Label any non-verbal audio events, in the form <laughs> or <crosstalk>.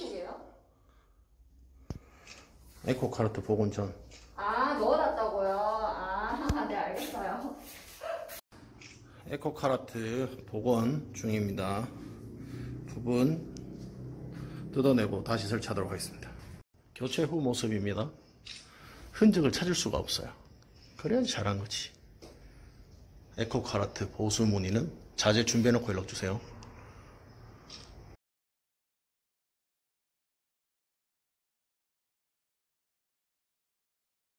쪽이에요? 에코카라트 복원 전 아, 넣어놨다고요? 아, <laughs> 네, 알겠어요. 에코카라트 복원 중입니다. 부분 뜯어내고 다시 설치하도록 하겠습니다. 교체 후 모습입니다. 흔적을 찾을 수가 없어요. 그래야지 잘한 거지. 에코카라트 보수 문의는 자재 준비해놓고 연락 주세요.